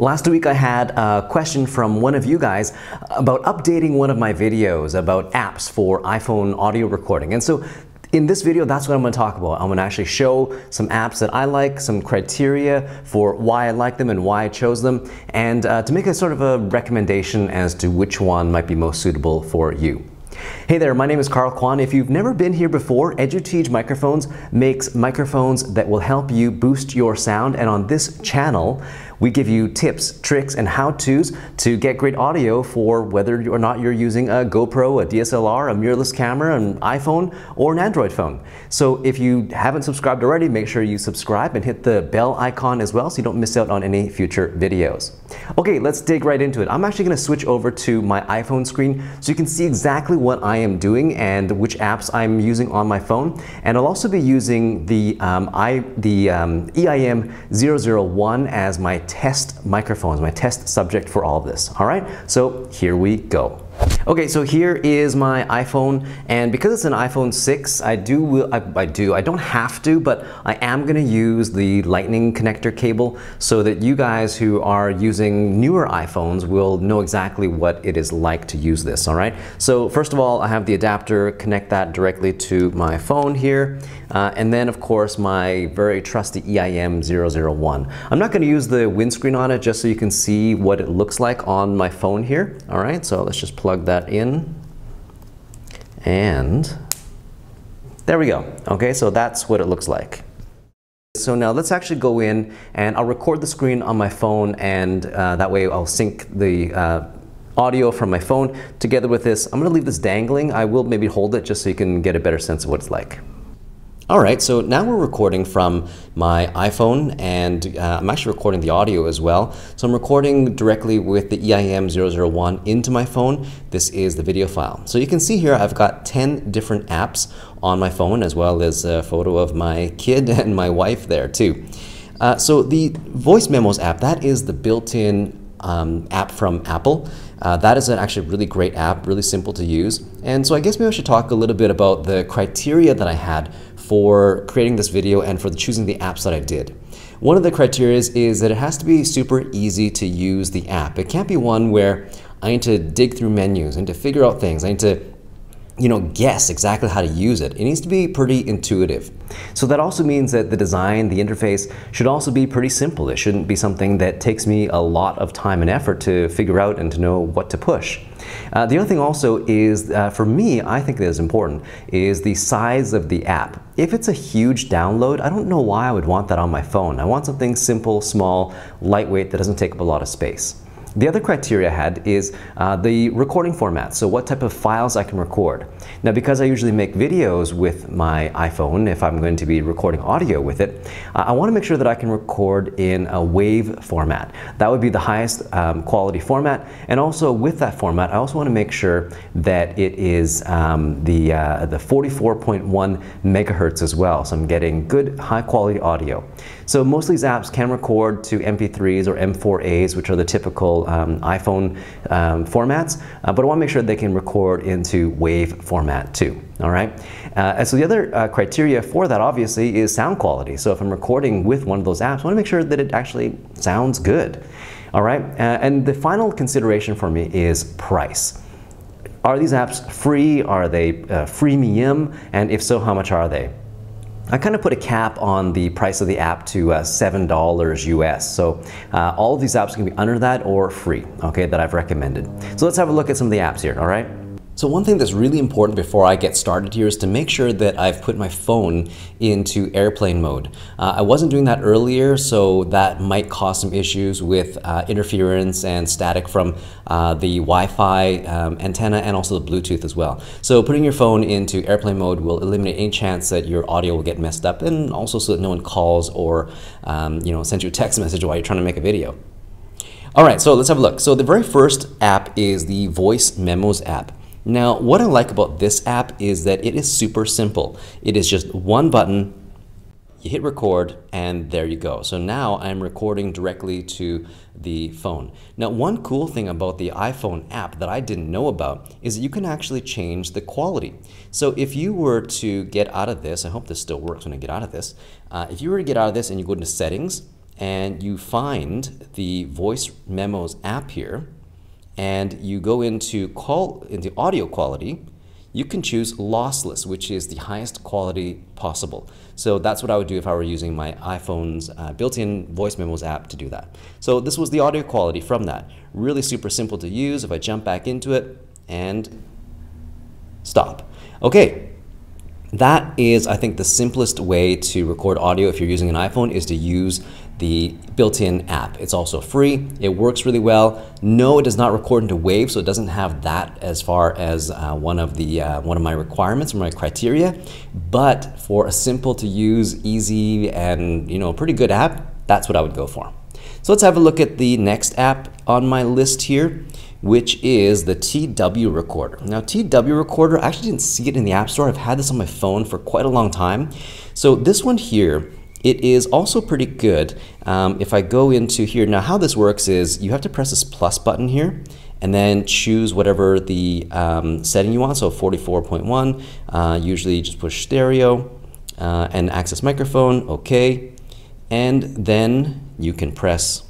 Last week I had a question from one of you guys about updating one of my videos about apps for iPhone audio recording. And so in this video, that's what I'm going to talk about. I'm going to actually show some apps that I like, some criteria for why I like them and why I chose them, and uh, to make a sort of a recommendation as to which one might be most suitable for you. Hey there, my name is Carl Kwan. If you've never been here before, Edutige Microphones makes microphones that will help you boost your sound. And on this channel, we give you tips, tricks, and how-tos to get great audio for whether or not you're using a GoPro, a DSLR, a mirrorless camera, an iPhone, or an Android phone. So if you haven't subscribed already, make sure you subscribe and hit the bell icon as well so you don't miss out on any future videos. Okay, let's dig right into it. I'm actually gonna switch over to my iPhone screen so you can see exactly what I am doing and which apps I'm using on my phone. And I'll also be using the, um, I, the um, EIM 001 as my test microphones, my test subject for all of this. All right, so here we go. Okay, so here is my iPhone, and because it's an iPhone 6, I do, I, I, do, I don't have to, but I am gonna use the lightning connector cable so that you guys who are using newer iPhones will know exactly what it is like to use this, all right? So first of all, I have the adapter, connect that directly to my phone here, uh, and then of course my very trusty EIM 001. I'm not gonna use the windscreen on it just so you can see what it looks like on my phone here, all right? So let's just plug that in. And there we go. Okay, so that's what it looks like. So now let's actually go in and I'll record the screen on my phone and uh, that way I'll sync the uh, audio from my phone together with this. I'm gonna leave this dangling. I will maybe hold it just so you can get a better sense of what it's like. All right, so now we're recording from my iPhone and uh, I'm actually recording the audio as well. So I'm recording directly with the EIM001 into my phone. This is the video file. So you can see here I've got 10 different apps on my phone as well as a photo of my kid and my wife there too. Uh, so the Voice Memos app, that is the built-in um, app from Apple. Uh, that is an actually really great app, really simple to use. And so I guess maybe I should talk a little bit about the criteria that I had for creating this video and for choosing the apps that I did. One of the criteria is that it has to be super easy to use the app. It can't be one where I need to dig through menus and to figure out things. I need to you know, guess exactly how to use it. It needs to be pretty intuitive. So that also means that the design, the interface should also be pretty simple. It shouldn't be something that takes me a lot of time and effort to figure out and to know what to push. Uh, the other thing also is, uh, for me, I think that is important, is the size of the app. If it's a huge download, I don't know why I would want that on my phone. I want something simple, small, lightweight that doesn't take up a lot of space. The other criteria I had is uh, the recording format, so what type of files I can record. Now because I usually make videos with my iPhone, if I'm going to be recording audio with it, uh, I want to make sure that I can record in a WAV format. That would be the highest um, quality format, and also with that format, I also want to make sure that it is um, the, uh, the 44.1 megahertz as well, so I'm getting good high quality audio. So most of these apps can record to MP3s or M4As, which are the typical um, iPhone um, formats, uh, but I want to make sure they can record into WAV format too. All right. Uh, and so the other uh, criteria for that obviously is sound quality. So if I'm recording with one of those apps, I want to make sure that it actually sounds good. All right. Uh, and the final consideration for me is price. Are these apps free? Are they uh, freemium? And if so, how much are they? I kind of put a cap on the price of the app to uh, $7 US. So uh, all of these apps can be under that or free, okay, that I've recommended. So let's have a look at some of the apps here, all right? So one thing that's really important before I get started here is to make sure that I've put my phone into airplane mode. Uh, I wasn't doing that earlier, so that might cause some issues with uh, interference and static from uh, the Wi-Fi um, antenna and also the Bluetooth as well. So putting your phone into airplane mode will eliminate any chance that your audio will get messed up and also so that no one calls or um, you know sends you a text message while you're trying to make a video. All right, so let's have a look. So the very first app is the Voice Memos app. Now, what I like about this app is that it is super simple. It is just one button, you hit record, and there you go. So now I'm recording directly to the phone. Now, one cool thing about the iPhone app that I didn't know about is that you can actually change the quality. So if you were to get out of this, I hope this still works when I get out of this. Uh, if you were to get out of this and you go into settings, and you find the voice memos app here and you go into call into audio quality, you can choose lossless, which is the highest quality possible. So that's what I would do if I were using my iPhone's uh, built-in voice memos app to do that. So this was the audio quality from that. Really super simple to use. If I jump back into it and stop. Okay, that is, I think, the simplest way to record audio if you're using an iPhone is to use the built-in app. It's also free. It works really well. No, it does not record into WAV, so it doesn't have that as far as uh, one of the uh, one of my requirements or my criteria. But for a simple to use, easy, and you know, pretty good app, that's what I would go for. So let's have a look at the next app on my list here which is the TW Recorder. Now, TW Recorder, I actually didn't see it in the App Store. I've had this on my phone for quite a long time. So this one here it is also pretty good. Um, if I go into here, now how this works is you have to press this plus button here and then choose whatever the um, setting you want. So 44.1, uh, usually just push stereo uh, and access microphone, okay. And then you can press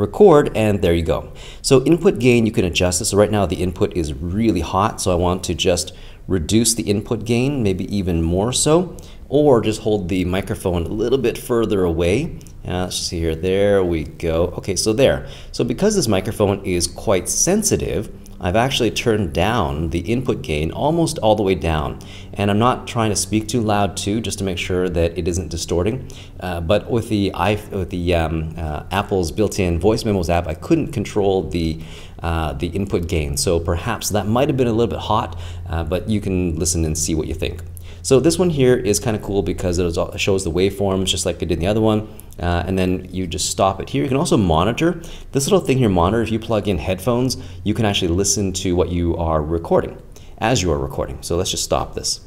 record and there you go. So input gain, you can adjust this. So right now the input is really hot, so I want to just reduce the input gain, maybe even more so or just hold the microphone a little bit further away. Uh, let's see here, there we go. Okay, so there. So because this microphone is quite sensitive, I've actually turned down the input gain almost all the way down. And I'm not trying to speak too loud too, just to make sure that it isn't distorting. Uh, but with the, with the um, uh, Apple's built-in voice memos app, I couldn't control the uh, the input gain. So perhaps that might have been a little bit hot, uh, but you can listen and see what you think. So this one here is kind of cool because it shows the waveforms just like it did in the other one. Uh, and then you just stop it here. You can also monitor. This little thing here, monitor, if you plug in headphones, you can actually listen to what you are recording as you are recording. So let's just stop this.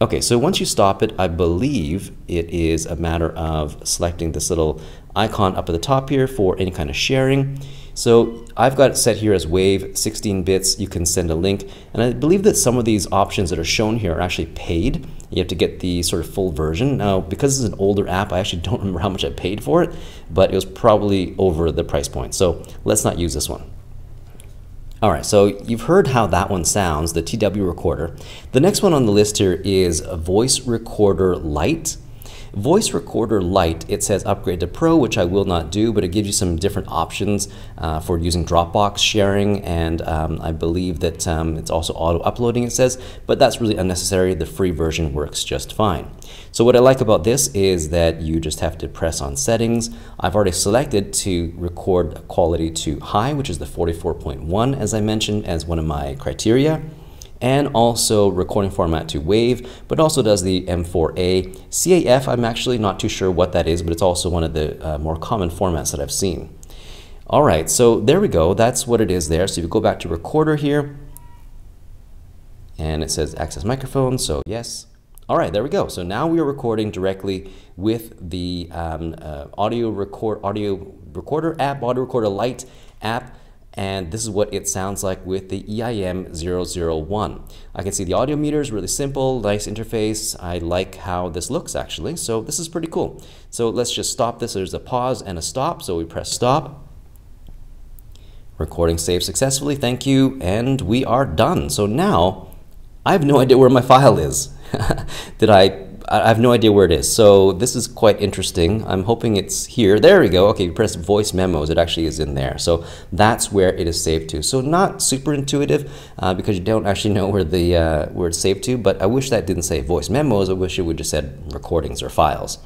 Okay, so once you stop it, I believe it is a matter of selecting this little icon up at the top here for any kind of sharing. So I've got it set here as wave 16 bits. You can send a link. And I believe that some of these options that are shown here are actually paid. You have to get the sort of full version. Now, because it's an older app, I actually don't remember how much I paid for it, but it was probably over the price point. So let's not use this one. All right, so you've heard how that one sounds, the TW recorder. The next one on the list here is a voice recorder Lite. Voice Recorder Lite, it says upgrade to Pro, which I will not do, but it gives you some different options uh, for using Dropbox sharing, and um, I believe that um, it's also auto-uploading, it says, but that's really unnecessary. The free version works just fine. So what I like about this is that you just have to press on settings. I've already selected to record quality to high, which is the 44.1, as I mentioned, as one of my criteria and also recording format to WAV, but also does the M4A. CAF, I'm actually not too sure what that is, but it's also one of the uh, more common formats that I've seen. All right, so there we go. That's what it is there. So if you go back to recorder here, and it says access microphone, so yes. All right, there we go. So now we are recording directly with the um, uh, audio record audio recorder app, audio recorder Lite app and this is what it sounds like with the EIM 001. I can see the audio meter is really simple, nice interface. I like how this looks actually, so this is pretty cool. So let's just stop this. There's a pause and a stop, so we press stop. Recording saved successfully, thank you, and we are done. So now, I have no idea where my file is. Did I I have no idea where it is. So this is quite interesting. I'm hoping it's here. There we go. Okay, you press voice memos. It actually is in there. So that's where it is saved to. So not super intuitive uh, because you don't actually know where the uh, where it's saved to. But I wish that didn't say voice memos. I wish it would just said recordings or files.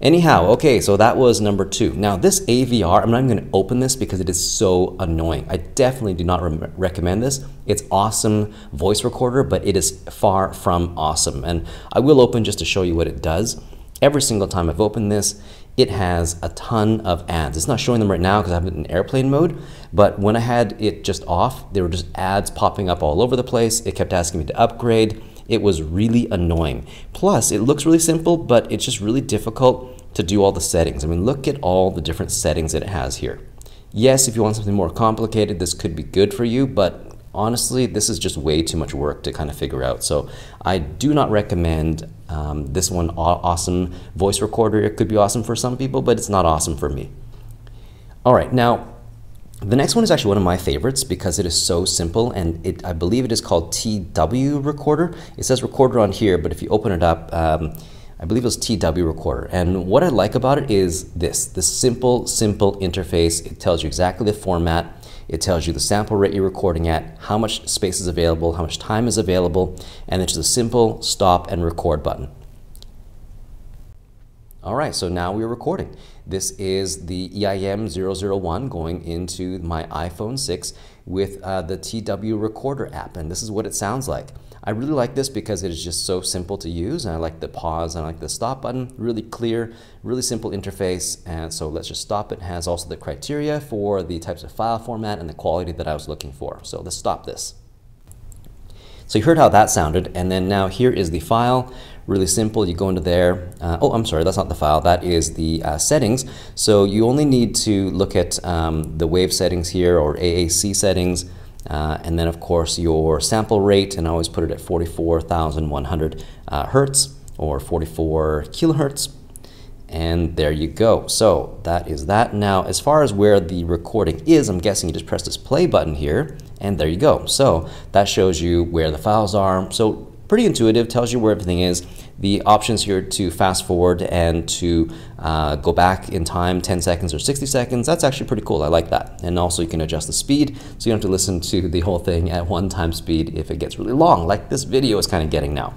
Anyhow, okay, so that was number two. Now this AVR, I'm not even gonna open this because it is so annoying. I definitely do not re recommend this. It's awesome voice recorder, but it is far from awesome. And I will open just to show you what it does. Every single time I've opened this, it has a ton of ads. It's not showing them right now because I have it in airplane mode, but when I had it just off, there were just ads popping up all over the place. It kept asking me to upgrade. It was really annoying. Plus, it looks really simple, but it's just really difficult to do all the settings. I mean, look at all the different settings that it has here. Yes, if you want something more complicated, this could be good for you, but honestly, this is just way too much work to kind of figure out. So I do not recommend Um, this one, awesome voice recorder, it could be awesome for some people, but it's not awesome for me. All right, now the next one is actually one of my favorites because it is so simple and it, I believe it is called TW Recorder. It says recorder on here, but if you open it up, um, I believe it was TW Recorder. And what I like about it is this, the simple, simple interface. It tells you exactly the format. It tells you the sample rate you're recording at, how much space is available, how much time is available, and it's just a simple stop and record button. All right, so now we're recording. This is the EIM001 going into my iPhone 6 with uh, the TW Recorder app, and this is what it sounds like. I really like this because it is just so simple to use, and I like the pause, and I like the stop button, really clear, really simple interface, and so let's just stop it. it has also the criteria for the types of file format and the quality that I was looking for. So let's stop this. So you heard how that sounded, and then now here is the file really simple. You go into there. Uh, oh, I'm sorry, that's not the file. That is the uh, settings. So you only need to look at um, the wave settings here or AAC settings. Uh, and then, of course, your sample rate, and I always put it at 44,100 uh, hertz or 44 kilohertz. And there you go. So that is that. Now, as far as where the recording is, I'm guessing you just press this play button here, and there you go. So that shows you where the files are. So pretty intuitive, tells you where everything is. The options here to fast forward and to uh, go back in time 10 seconds or 60 seconds, that's actually pretty cool. I like that. And also you can adjust the speed, so you don't have to listen to the whole thing at one time speed if it gets really long, like this video is kind of getting now.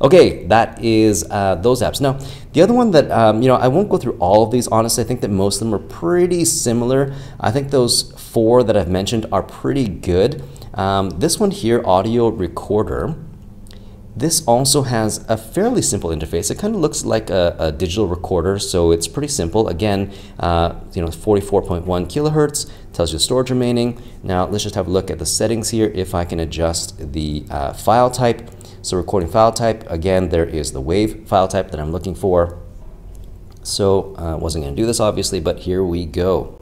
Okay, that is uh, those apps. Now, the other one that, um, you know, I won't go through all of these, honestly. I think that most of them are pretty similar. I think those four that I've mentioned are pretty good. Um, this one here, Audio Recorder, this also has a fairly simple interface. It kind of looks like a, a, digital recorder, so it's pretty simple. Again, uh, you know, 44.1 kilohertz tells you the storage remaining. Now let's just have a look at the settings here. If I can adjust the uh, file type, so recording file type, again, there is the WAV file type that I'm looking for. So I uh, wasn't going to do this obviously, but here we go.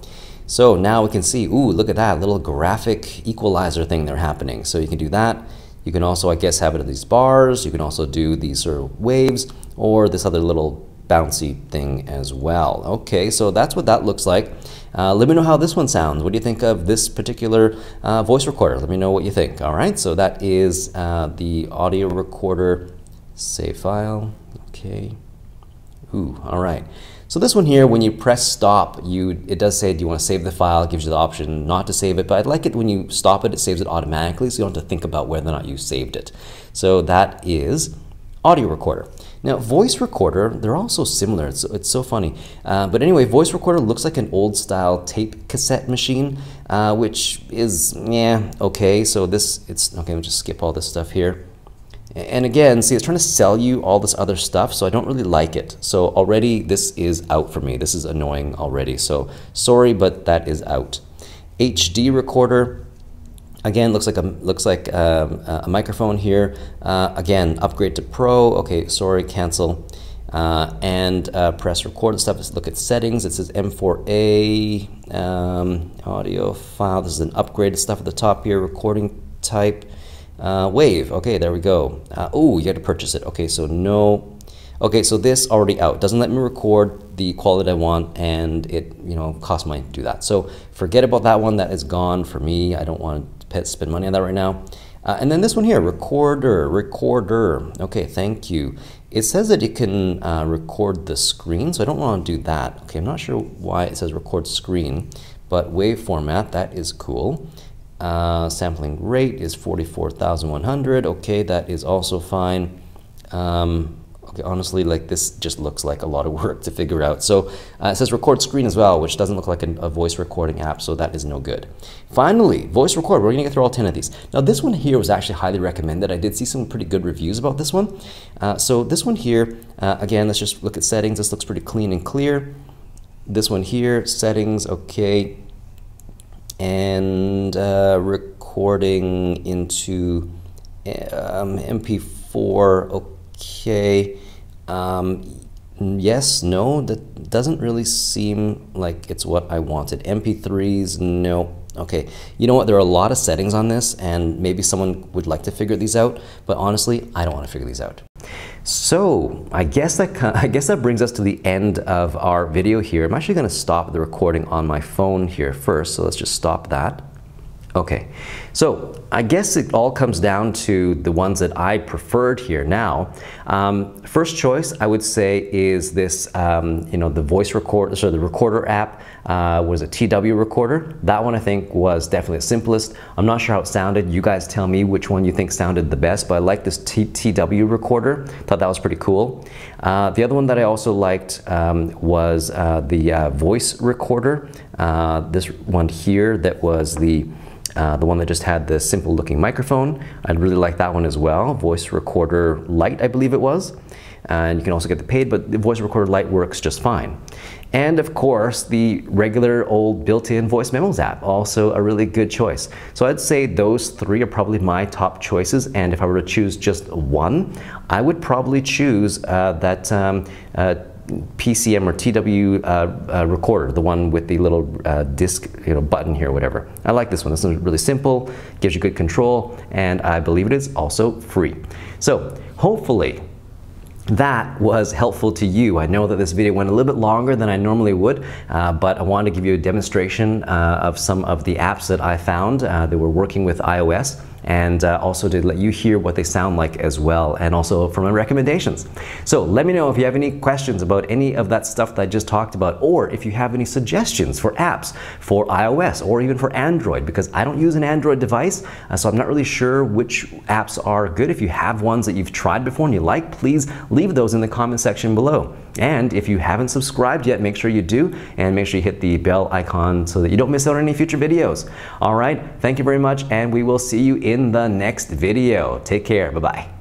So now we can see, ooh, look at that little graphic equalizer thing there happening. So you can do that. You can also, I guess, have it in these bars. You can also do these sort of waves or this other little bouncy thing as well. Okay, so that's what that looks like. Uh, let me know how this one sounds. What do you think of this particular uh, voice recorder? Let me know what you think. All right, so that is uh, the audio recorder save file. Okay. Ooh, all right. So this one here, when you press stop, you it does say, do you want to save the file? It gives you the option not to save it, but I'd like it when you stop it, it saves it automatically, so you don't have to think about whether or not you saved it. So that is audio recorder. Now, voice recorder, they're also similar. It's, it's so funny. Uh, but anyway, voice recorder looks like an old style tape cassette machine, uh, which is, yeah, okay. So this, it's, okay, let me just skip all this stuff here. And again, see, it's trying to sell you all this other stuff, so I don't really like it. So already this is out for me. This is annoying already. So sorry, but that is out. HD recorder, again, looks like a looks like um, a microphone here. Uh, again, upgrade to Pro. Okay, sorry, cancel. Uh, and uh, press record and stuff. Let's look at settings. It says M4A um, audio file. This is an upgraded stuff at the top here. Recording type. Uh, wave, okay, there we go. Uh, oh, you had to purchase it. Okay, so no. Okay, so this already out. Doesn't let me record the quality I want and it, you know, costs money to do that. So forget about that one. That is gone for me. I don't want to spend money on that right now. Uh, and then this one here, recorder, recorder. Okay, thank you. It says that it can uh, record the screen, so I don't want to do that. Okay, I'm not sure why it says record screen, but wave format, that is cool. Uh, sampling rate is 44,100. Okay, that is also fine. Um, okay, honestly, like this just looks like a lot of work to figure out. So uh, it says record screen as well, which doesn't look like a, a, voice recording app, so that is no good. Finally, voice record. We're gonna get through all 10 of these. Now this one here was actually highly recommended. I did see some pretty good reviews about this one. Uh, so this one here, uh, again, let's just look at settings. This looks pretty clean and clear. This one here, settings, okay and uh, recording into um, MP4. Okay. Um, yes, no, that doesn't really seem like it's what I wanted. MP3s, no. Okay, you know what? There are a lot of settings on this, and maybe someone would like to figure these out, but honestly, I don't want to figure these out. So I guess that I guess that brings us to the end of our video here. I'm actually going to stop the recording on my phone here first, so let's just stop that. Okay, so I guess it all comes down to the ones that I preferred here. Now, um, first choice I would say is this, um, you know, the voice recorder, so the recorder app uh, was a TW recorder. That one I think was definitely the simplest. I'm not sure how it sounded. You guys tell me which one you think sounded the best, but I like this T TW recorder. Thought that was pretty cool. Uh, the other one that I also liked um, was uh, the uh, voice recorder. Uh, this one here that was the uh, the one that just had the simple looking microphone. I'd really like that one as well. Voice Recorder Lite, I believe it was. And you can also get the paid, but the Voice Recorder Lite works just fine. And of course, the regular old built-in voice memos app, also a really good choice. So I'd say those three are probably my top choices. And if I were to choose just one, I would probably choose uh, that um, uh, PCM or TW uh, uh, recorder, the one with the little uh, disc you know, button here, whatever. I like this one. This is really simple, gives you good control, and I believe it is also free. So hopefully that was helpful to you. I know that this video went a little bit longer than I normally would, uh, but I wanted to give you a demonstration uh, of some of the apps that I found uh, that were working with iOS and uh, also to let you hear what they sound like as well, and also for my recommendations. So let me know if you have any questions about any of that stuff that I just talked about, or if you have any suggestions for apps for iOS or even for Android, because I don't use an Android device, uh, so I'm not really sure which apps are good. If you have ones that you've tried before and you like, please leave those in the comment section below. And if you haven't subscribed yet, make sure you do, and make sure you hit the bell icon so that you don't miss out on any future videos. All right, thank you very much, and we will see you in the next video. Take care, bye-bye.